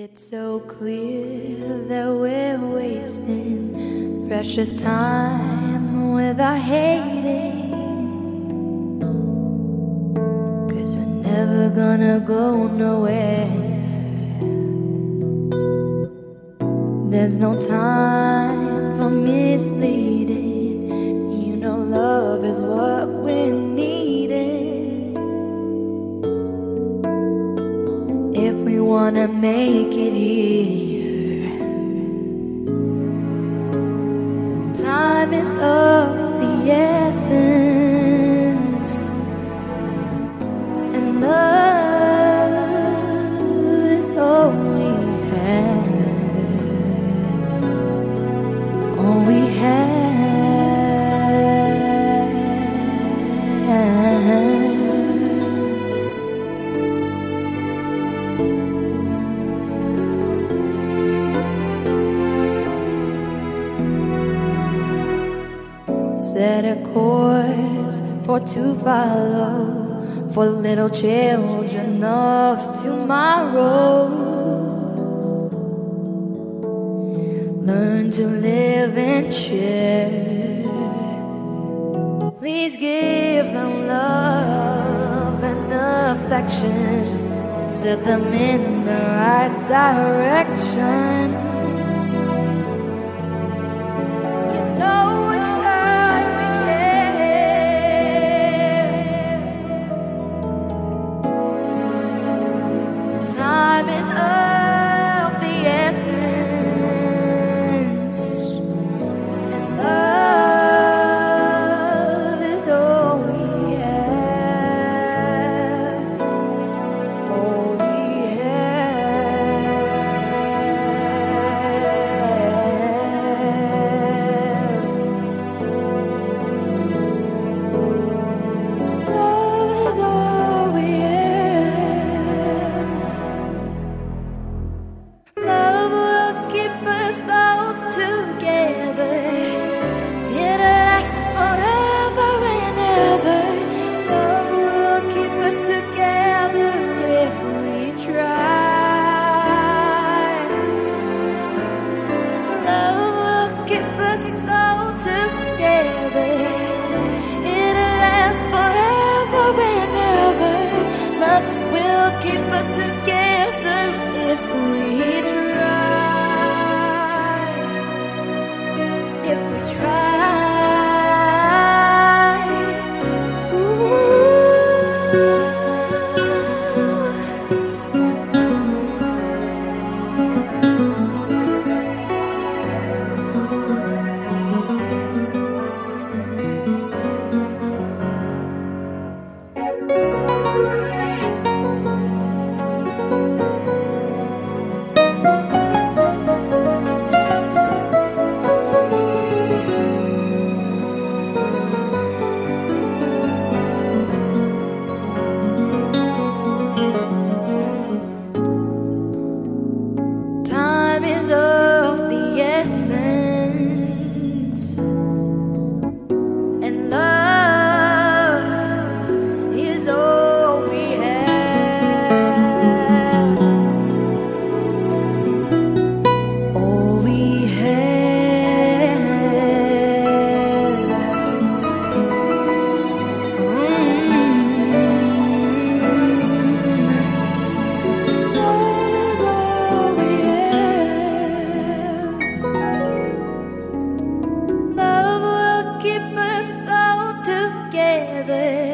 It's so clear that we're wasting precious time with our hating. Cause we're never gonna go nowhere. There's no time for misleading. You know, love is what we wanna make it here. Time is of the essence. for to follow, for little children of tomorrow. Learn to live and share. Please give them love and affection. Set them in the right direction. together.